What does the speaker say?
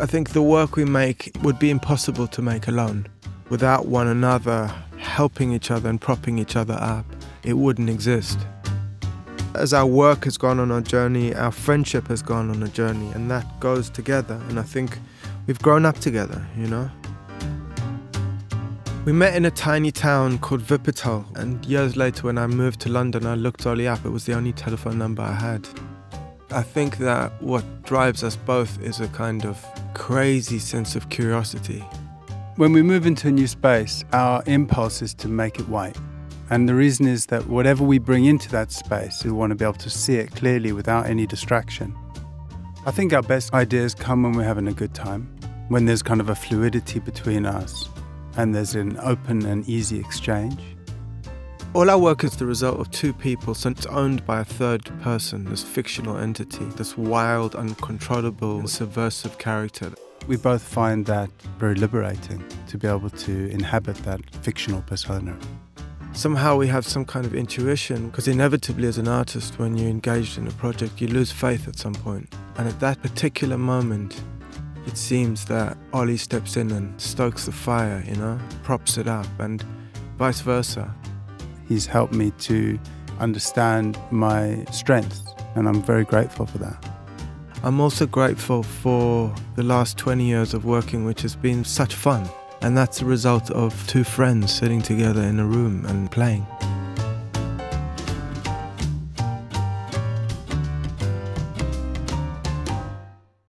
I think the work we make would be impossible to make alone. Without one another helping each other and propping each other up, it wouldn't exist. As our work has gone on our journey, our friendship has gone on a journey, and that goes together. And I think we've grown up together, you know? We met in a tiny town called Wuppertal, and years later, when I moved to London, I looked Ollie up. It was the only telephone number I had. I think that what drives us both is a kind of crazy sense of curiosity. When we move into a new space, our impulse is to make it white. And the reason is that whatever we bring into that space, we want to be able to see it clearly without any distraction. I think our best ideas come when we're having a good time, when there's kind of a fluidity between us, and there's an open and easy exchange. All our work is the result of two people, so it's owned by a third person, this fictional entity, this wild, uncontrollable, subversive character. We both find that very liberating to be able to inhabit that fictional persona. Somehow we have some kind of intuition, because inevitably, as an artist, when you're engaged in a project, you lose faith at some point. And at that particular moment, it seems that Ollie steps in and stokes the fire, you know, props it up, and vice versa. He's helped me to understand my strengths, and I'm very grateful for that. I'm also grateful for the last 20 years of working, which has been such fun. And that's the result of two friends sitting together in a room and playing.